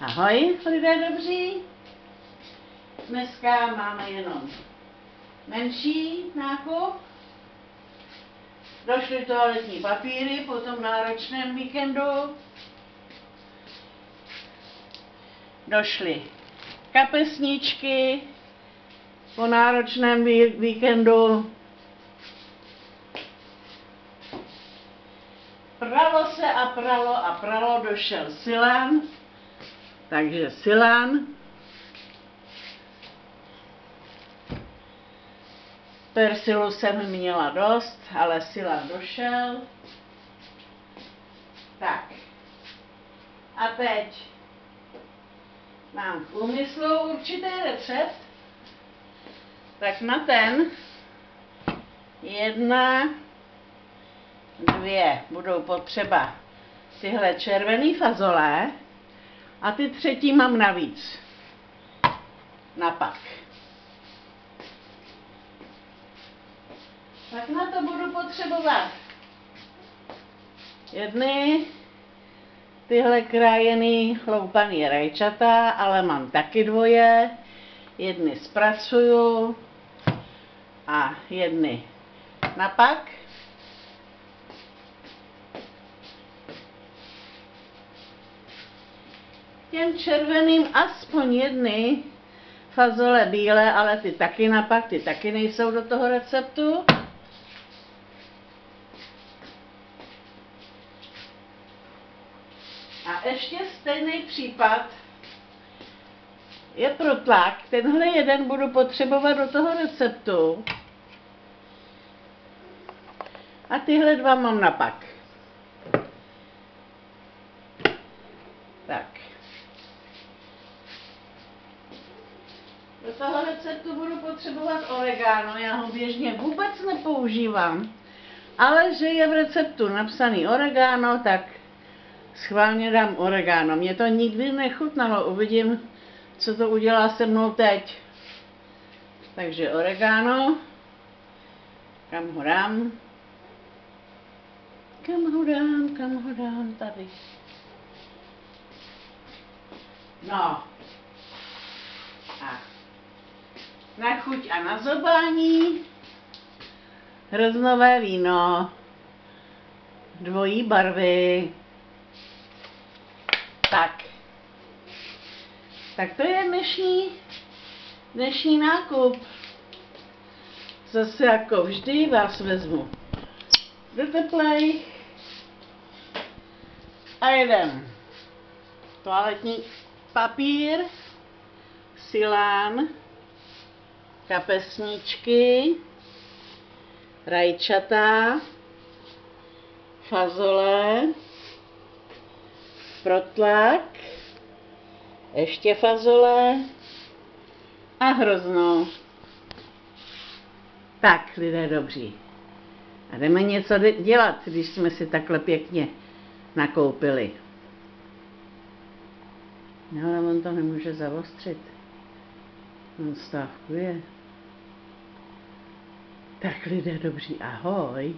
Ahoj, lidé dobří. Dneska máme jenom menší nákup. Došly toaletní papíry po tom náročném víkendu. Došly kapesničky po náročném ví- víkendu. Pralo se a pralo a pralo, došel Silan. Takže Silan. Persilu jsem měla dost, ale Silan došel. Tak. A teď mám v úmyslu určitý recept. Tak na ten jedna, dvě budou potřeba tyhle červený fazole a ty třetí mám navíc. Na pak. Tak na to budu potřebovat jedny tyhle krájený chloupaný rajčata, ale mám taky dvoje. Jedny zpracuju a jedny na Těm červeným aspoň jedny fazole bílé, ale ty taky napak, ty taky nejsou do toho receptu. A ještě stejný případ je protlak. Tenhle jeden budu potřebovat do toho receptu. A tyhle dva mám napak. Tak. Do toho receptu budu potřebovat oregano, já ho běžně vůbec nepoužívám. Ale že je v receptu napsaný oregano, tak schválně dám oregano. Mě to nikdy nechutnalo, uvidím, co to udělá se mnou teď. Takže oregano, kam ho dám? Kam ho dám, kam ho dám, tady. No. A na chuť a na zobání hroznové víno dvojí barvy. Tak. Tak to je dnešní, dnešní nákup. Zase jako vždy vás vezmu do teplej a jedem toaletní papír, silán, kapesníčky, rajčata, fazole, protlak, ještě fazole a hroznou. Tak, lidé dobří. A jdeme něco dělat, když jsme si takhle pěkně nakoupili. No, ale on to nemůže zavostřit. On stávkuje. Tak lidé dobří, ahoj.